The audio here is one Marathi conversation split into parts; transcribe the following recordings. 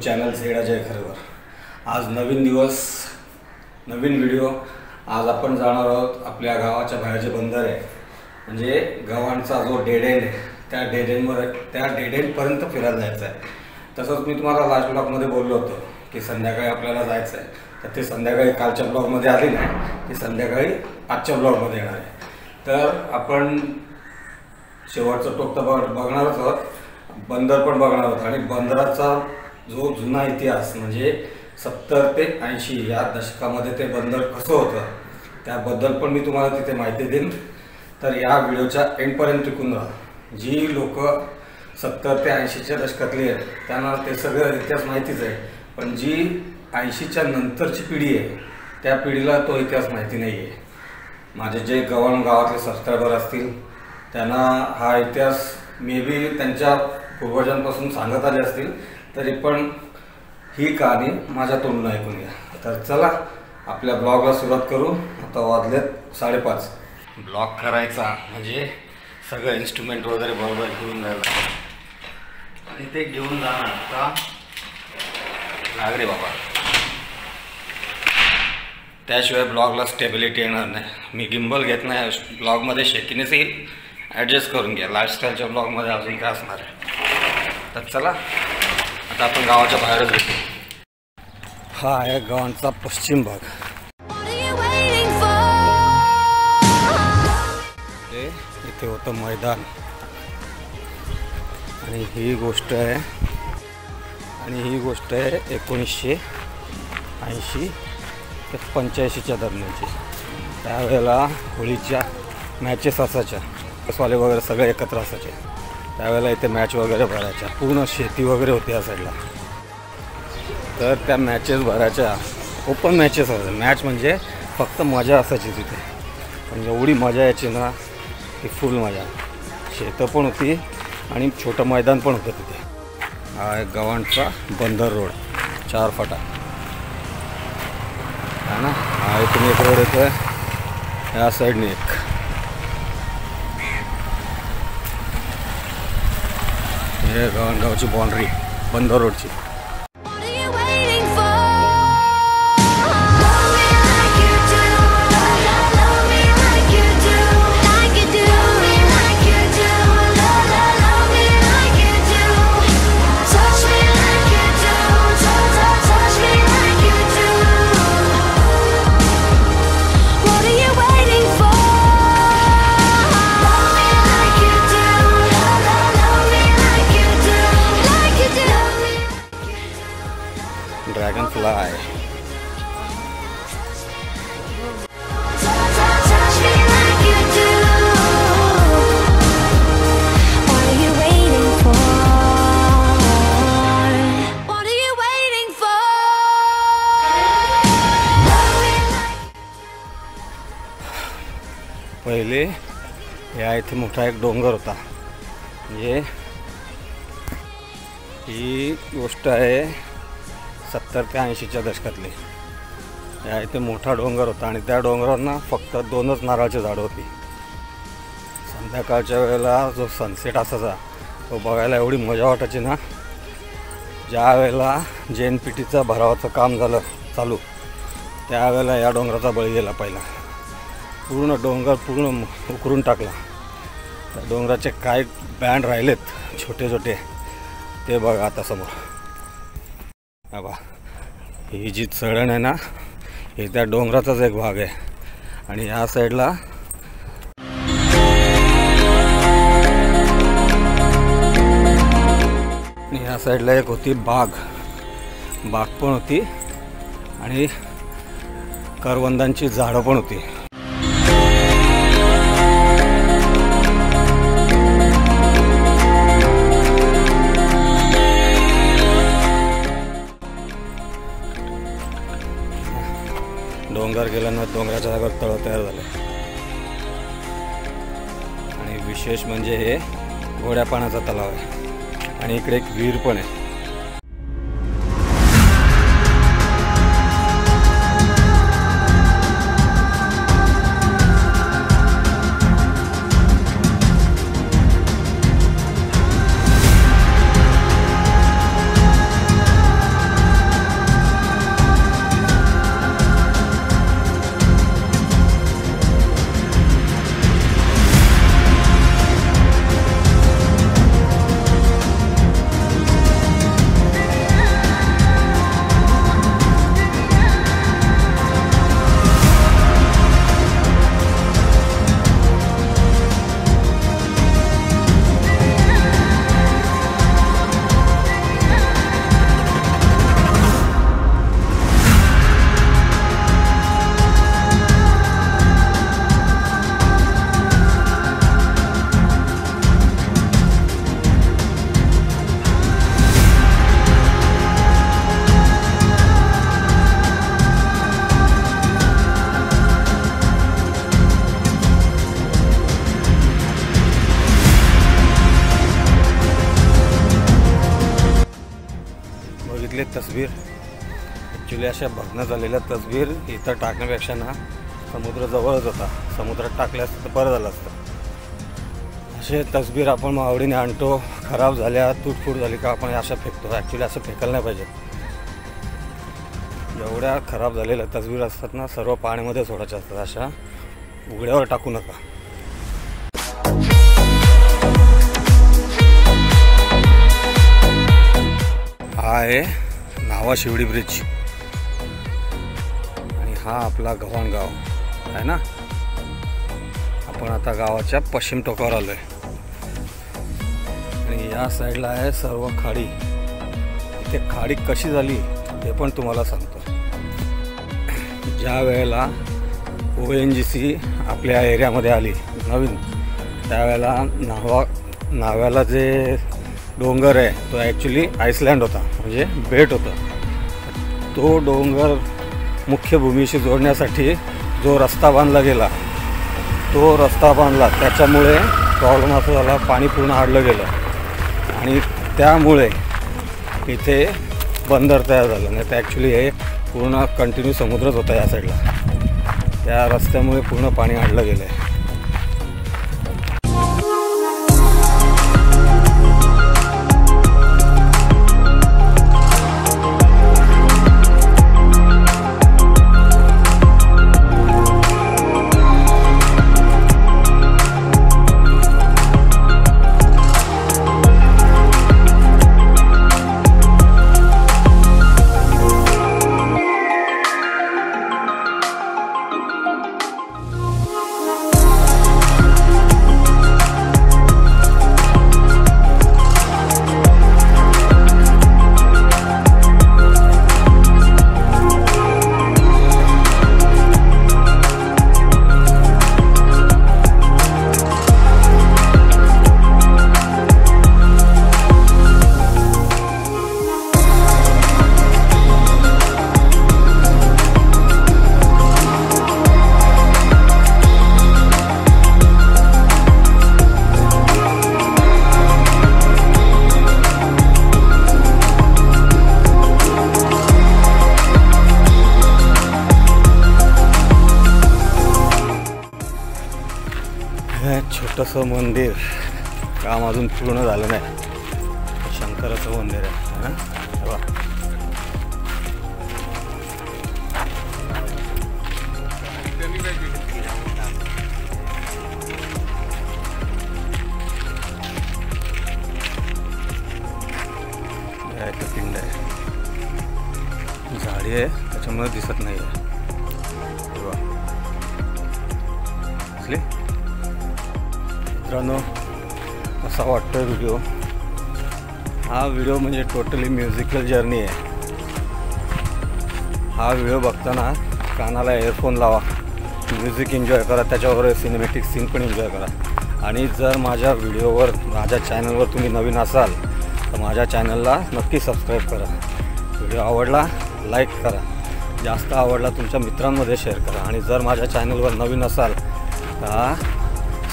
यूट्यूब चॅनल सेडा जय खरेवर. आज नवीन दिवस नवीन व्हिडिओ आज आपण जाणार आहोत आपल्या गावाच्या बाहेरचे बंदर. आहे म्हणजे गव्हाणचा जो डेडेन आहे त्या डेडेनवर त्या डेडेनपर्यंत फिरायला जायचं आहे. तसंच मी तुम्हाला लास्ट ब्लॉगमध्ये बोललो होतो की संध्याकाळी आपल्याला जायचं आहे. तर ते संध्याकाळी कालच्या ब्लॉगमध्ये आली नाही ती संध्याकाळी आजच्या ब्लॉगमध्ये येणार आहे. तर आपण शेवटचं टोक तर बघ बघणारच आहोत. बंदर पण बघणार आहोत. आणि बंदराचा जो जुना इतिहास म्हणजे सत्तर ते ऐंशी या दशकामध्ये ते बंदर कसं होतं त्याबद्दल पण मी तुम्हाला तिथे माहिती देईन. तर या व्हिडिओच्या एंडपर्यंत टिकून राहा. जी लोक सत्तर ते ऐंशीच्या दशकातली आहेत त्यांना ते सगळं इतिहास माहितीच आहे. पण जी ऐंशीच्या नंतरची पिढी आहे त्या पिढीला तो इतिहास माहिती नाही आहे माझे जे गव्हाण गावातले सबस्क्रायबर असतील त्यांना हा इतिहास मे बी त्यांच्या पूर्वजांपासून सांगत आले असतील तरी पण ही कहाणी माझ्या तोंडून ऐकून घ्या. तर चला आपल्या ब्लॉगला सुरुवात करू. आता वाजलेत साडेपाच. ब्लॉग करायचा म्हणजे सगळं इन्स्ट्रुमेंट वगैरे बरोबर घेऊन जायला. आणि ते घेऊन जाणार का? लाग रे बाबा. त्याशिवाय ब्लॉगला स्टेबिलिटी येणार नाही. मी गिंबल घेत नाही ब्लॉगमध्ये शेकीनेच येईल. ॲडजस्ट करून घ्या. लाईफस्टाईलच्या ब्लॉगमध्ये अजून काय असणार आहे? तर चला. आता आपण गावाच्या बाहेरच येतो हा आहे गावांचा पश्चिम भाग. इथे होतं मैदान. आणि ही गोष्ट आहे आणि ही गोष्ट आहे एकोणीसशे ऐंशी ते पंच्याऐंशीच्या दरम्यानची. त्यावेळेला होळीच्या मॅचेस असायच्या. बसवाले वगैरे सगळे एकत्र असायचे. त्यावेळेला इथे मॅच वगैरे भरायच्या. पूर्ण शेती वगैरे होती या साईडला तर त्या मॅचेस भरायच्या. ओपन मॅचेस असायच्या मॅच म्हणजे फक्त मजा असायची तिथे. पण एवढी मजा यायची ना की फुल मजा. शेतं पण होती आणि छोटं मैदान पण होतं तिथे. हा एक गव्हाणचा बंदर रोड. चार फाटा. है ना? हा इथून एक रोड आहे या साईडने एक. हे गावची बाउंड्री बंदर रोडची पहिले या इथे मोठा एक डोंगर होता. म्हणजे ही गोष्ट आहे सत्तर ते ऐंशीच्या दशकातली. या इथे मोठा डोंगर होता आणि त्या डोंगरांना फक्त दोनच नारळाची झाडं होती. संध्याकाळच्या वेळेला जो सनसेट असायचा तो बघायला एवढी मजा वाटायची ना. ज्या वेळेला जे एन पी टीचं भरावाचं काम झालं चालू त्यावेळेला या डोंगराचा बळी गेला पहिला. पूर्ण डोंगर पूर्ण उकरून टाकला. त्या डोंगराचे काय बँड राहिलेत छोटे छोटे ते बघा आता समोर. हा बा ही जी चढण आहे ना हे त्या डोंगराचाच एक भाग आहे. आणि ह्या साईडला आणि ह्या साईडला एक होती बाग बाग पण होती आणि करवंदांची झाडं पण होती. डोंगर गेल्यानंतर डोंगराच्या जागेवर तळं तयार झालं. आणि विशेष म्हणजे हे गोड्या पाण्याचा तलाव आहे. आणि इकडे एक विहीर पण आहे. तस्वीर. ॲक्च्युली अशा भग्न झालेल्या तस्वीर इथं टाकण्यापेक्षा ना समुद्र जवळच होता. समुद्रात टाकल्या असतं तर बरं झालं असतं. असे तस्वीर आपण आवडीने आणतो. खराब झाल्या तुटफूट झाली का आपण अशा फेकतो. ॲक्च्युली असं फेकायला नाही पाहिजे. एवढ्या खराब झालेल्या तस्वीर असतात ना सर्व पाण्यामध्ये सोडायच्या असतात. अशा उघड्यावर टाकू नका. हा आहे नावा शिवडी ब्रिज आणि हा आपला गव्हाणगाव आहे ना? आपण आता गावाच्या पश्चिम टोकावर आलो आहे आणि या साईडला आहे सर्व खाडी. इथे खाडी कशी झाली हे पण तुम्हाला सांगतो. ज्या वेळेला ओ एन जी सी आपल्या एरियामध्ये आली नवीन त्यावेळेला नावा नाव्याला जे डोंगर आहे तो ॲक्च्युली आईसलँड होता. म्हणजे बेट होतं. तो डोंगर मुख्य भूमीशी जोडण्यासाठी जो रस्ता बांधला गेला तो रस्ता बांधला. त्याच्यामुळे प्रॉब्लेम असा झाला पाणी पूर्ण हाडलं गेलं. आणि त्यामुळे इथे बंदर तयार झालं. नाही तर ॲक्च्युली हे पूर्ण कंटिन्यू समुद्रच होता या साईडला त्या रस्त्यामुळे पूर्ण पाणी आडलं गेलं आहे हे मंदिर काम अजून पूर्ण झालं नाही. शंकराचं मंदिर आहे. ना पिंड आहे. झाडी आहे त्याच्यामुळे दिसत असा व्हिडिओ हा व्हिडिओ म्हणजे टोटली म्युझिकल जर्नी आहे. हा व्हिडिओ बघताना कानाला एअरफोन लावा. म्युझिक एन्जॉय करा त्याच्यावर सिनेमॅटिक सीन पण एन्जॉय करा. आणि जर माझ्या व्हिडिओवर माझ्या चॅनलवर तुम्ही नवीन असाल तर माझ्या चॅनलला नक्की सबस्क्राईब करा. व्हिडिओ आवडला लाईक करा. जास्त आवडला तुमच्या मित्रांमध्ये शेअर करा. आणि जर माझ्या चॅनलवर नवीन असाल तर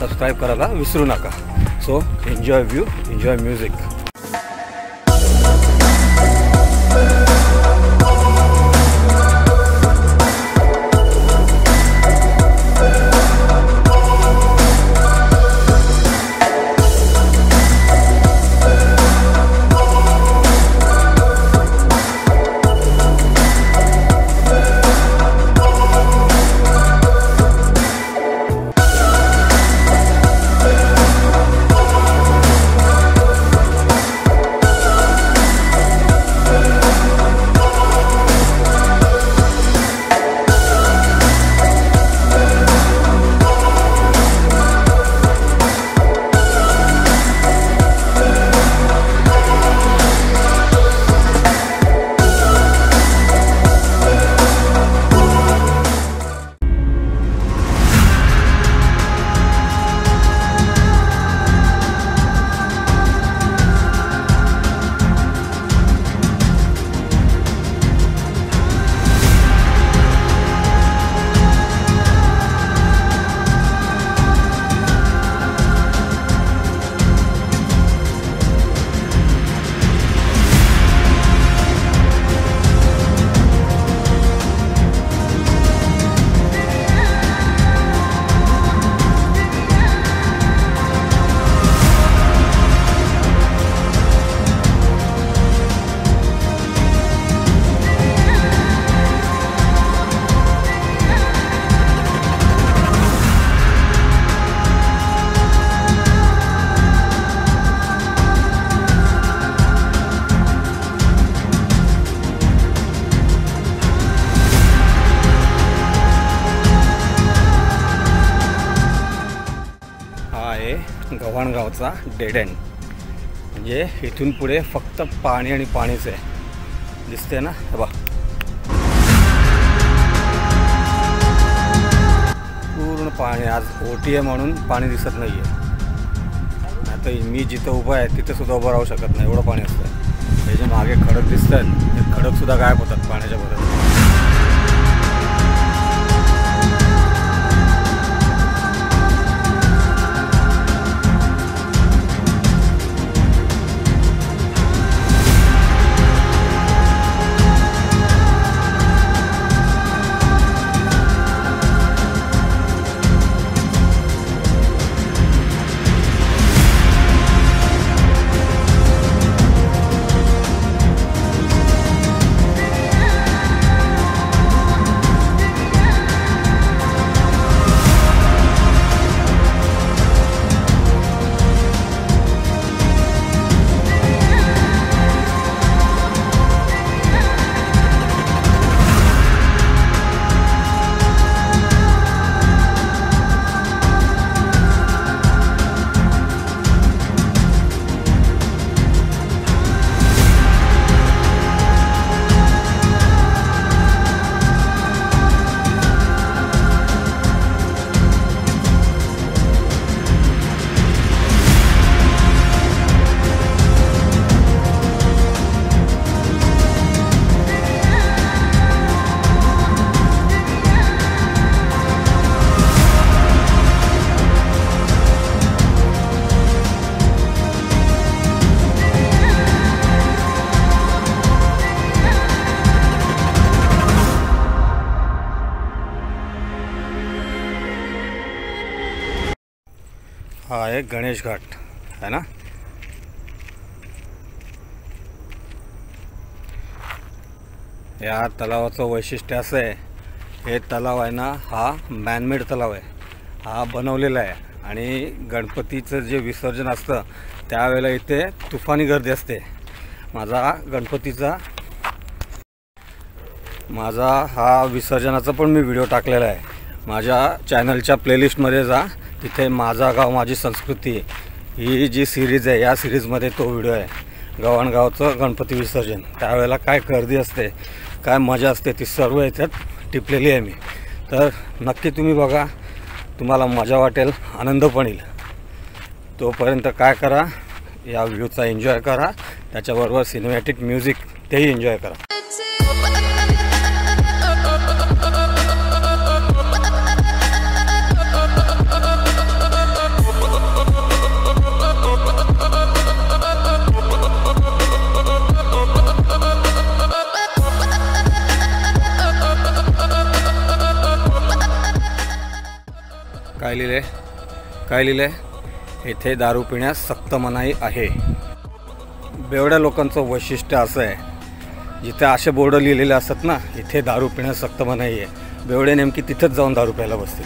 सबस्क्राईब करायला विसरू नका. So enjoy view enjoy music गव्हाणगावचा dead end म्हणजे इथून पुढे फक्त पाणी आणि पाणीच आहे. दिसते ना? हे बा पूर्ण पाणी आज ओ टी आहे म्हणून पाणी दिसत नाही आहे आता मी जिथं उभं आहे तिथंसुद्धा उभं राहू शकत नाही. एवढं पाणी असतं हे जे मागे खडक दिसत आहेत ते खडकसुद्धा गायब होतात पाण्याच्या बरोबर. आहे गणेश घाट है ना? या तलावाचं वैशिष्ट्य असं आहे हे तलाव आहे ना हा मॅनमेड तलाव आहे. हा बनवलेला आहे आणि गणपतीचं जे विसर्जन असतं त्यावेळेला इथे तुफानी गर्दी असते. माझा गणपतीचा माझा हा विसर्जनाचा पण मी व्हिडिओ टाकलेला आहे. माझ्या चॅनलच्या प्लेलिस्टमध्ये जा इथे माझा गाव माझी संस्कृती ही जी सिरीज आहे या सिरीजमध्ये तो व्हिडिओ आहे. गव्हाणगावचं गणपती विसर्जन. त्यावेळेला काय गर्दी असते काय मजा असते ती सर्व याच्यात टिपलेली आहे मी. तर नक्की तुम्ही बघा तुम्हाला मजा वाटेल आनंद पण येईल. तोपर्यंत काय करा या व्ह्यूचा एन्जॉय करा त्याच्याबरोबर सिनेमॅटिक म्युझिक तेही एन्जॉय करा. काय लिहिले काय लिहिले येथे दारू पिण्यास सक्त मनाई आहे. बेवड्या लोकांचं वैशिष्ट्य असं आहे. जिथे असे बोर्ड लिहिलेले असतात ना इथे दारू पिण्यास सक्त मनाई आहे. बेवडे नेमकी तिथंच जाऊन दारू प्यायला बसतील.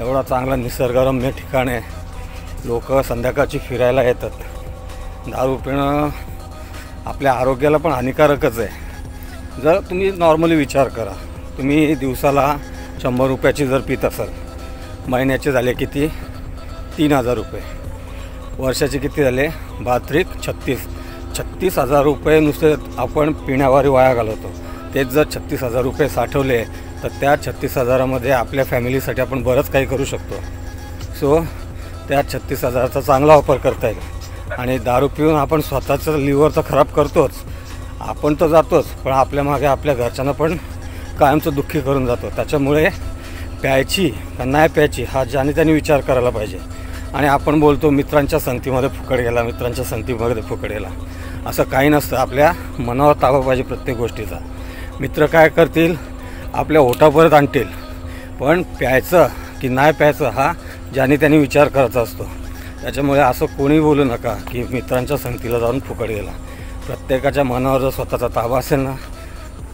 एवढा चांगला निसर्गरम्य ठिकाण आहे. लोक संध्याकाळची फिरायला येतात. दारू पिणं आपल्या आरोग्याला पण हानिकारकच आहे. जर तुम्ही नॉर्मली विचार करा तुम्ही दिवसाला शंभर रुपयाची जर पीत असेल महिन्याचे झाले किती? तीन हजार रुपये. वर्षाचे किती झाले? बात्रिक छत्तीस. छत्तीस हजार रुपये नुसते आपण पिण्यावारी वाया घालवतो. तेच जर छत्तीस हजार रुपये साठवले तर त्या छत्तीस हजारामध्ये आपल्या फॅमिलीसाठी आपण बरंच काही करू शकतो. सो त्या छत्तीस हजाराचा चांगला वापर करता येईल. आणि दारू पिऊन आपण स्वतःचं लिव्हर तर खराब करतोच. आपण तर जातोच पण आपल्या मागे आपल्या घरच्यांना पण कायमचं दुःखी करून जातो. त्याच्यामुळे प्यायची का नाही प्यायची हा ज्याने त्याने विचार करायला पाहिजे. आणि आपण बोलतो मित्रांच्या संगतीमध्ये फुकट गेला मित्रांच्या संगतीमध्ये फुकट गेला. असं काही नसतं. आपल्या मनावर ताबा पाहिजे प्रत्येक गोष्टीचा. मित्र काय करतील? आपल्या ओटापर्यंत आणतील. पण प्यायचं की नाही प्यायचं हा ज्याने त्याने विचार करायचा असतो. त्याच्यामुळे असं कोणी बोलू नका की मित्रांच्या संगतीला जाऊन फुकट गेला. प्रत्येकाच्या मनावर जर स्वतःचा ताबा असेल ना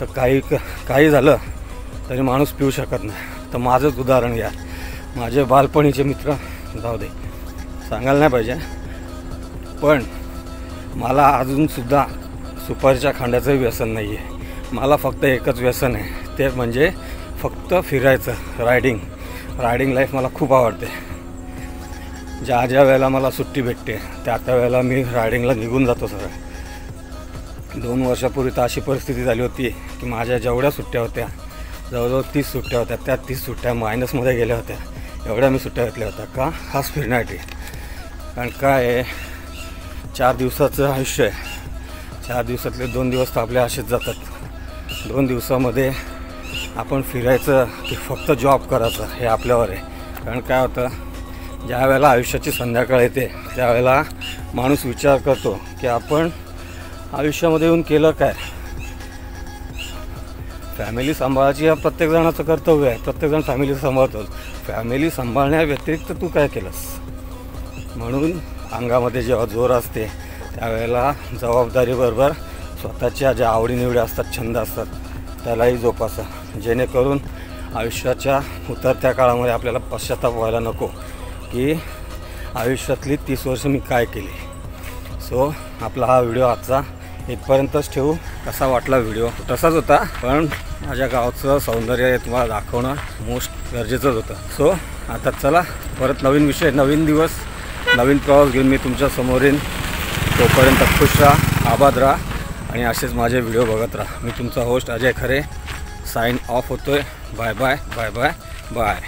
तर काही काही झालं तरी माणूस पिऊ शकत नाही. तर माझंच उदाहरण घ्या. माझे बालपणीचे मित्र जाऊ दे सांगायला नाही पाहिजे. पण मला अजूनसुद्धा सुपारीच्या खांड्याचंही व्यसन नाही आहे मला फक्त एकच व्यसन आहे. ते म्हणजे फक्त फिरायचं रायडिंग. रायडिंग लाईफ मला खूप आवडते. ज्या ज्या वेळेला मला सुट्टी भेटते त्या त्या वेळेला मी रायडिंगला निघून जातो सगळं. दोन वर्षापूर्वी तर अशी परिस्थिती झाली होती की माझ्या जेवढ्या सुट्ट्या होत्या जवळजवळ तीस सुट्ट्या होत्या त्या तीस सुट्ट्या मायनसमध्ये गेल्या होत्या. एवढ्या मी सुट्ट्या घेतल्या होत्या. का? खास फिरण्यासाठी कारण काय आहे चार दिवसाचं आयुष्य आहे. चार दिवसातले दोन दिवस तर आपले असेच जातात. दोन दिवसामध्ये आपण फिरायचं की फक्त जॉब करायचं हे आपल्यावर आहे. कारण काय होतं ज्या वेळेला आयुष्याची संध्याकाळ येते त्यावेळेला माणूस विचार करतो की आपण आयुष्यामध्ये येऊन केलं काय? फॅमिली सांभाळायची हा प्रत्येक जणाचं कर्तव्य आहे. प्रत्येकजण फॅमिली सांभाळतोच. फॅमिली सांभाळण्याव्यतिरिक्त तू काय केलंस? म्हणून अंगामध्ये जेव्हा जोर असते त्यावेळेला जबाबदारीबरोबर स्वतःच्या ज्या आवडीनिवडी असतात छंद असतात त्यालाही जोपासा. जेणेकरून आयुष्याच्या उतरत्या काळामध्ये आपल्याला पश्चाताप व्हायला नको की आयुष्यातली तीस वर्ष मी काय केली. सो आपला हा व्हिडिओ आजचा इथपर्यंतच ठेवू. कसा वाटला व्हिडिओ? तसाच होता पण माझ्या गावाचं सौंदर्य तुम्हाला दाखवणं मोस्ट गरजेचंच होतं. सो आता चला परत नवीन विषय नवीन दिवस नवीन प्रवास घेऊन मी तुमच्यासमोर येईन. तोपर्यंत खुश राहा आबाद राहा आणि असेच माझे व्हिडिओ बघत राहा. मी तुमचा host Ajay Khare. Sign off होतोय. Bye bye bye bye bye.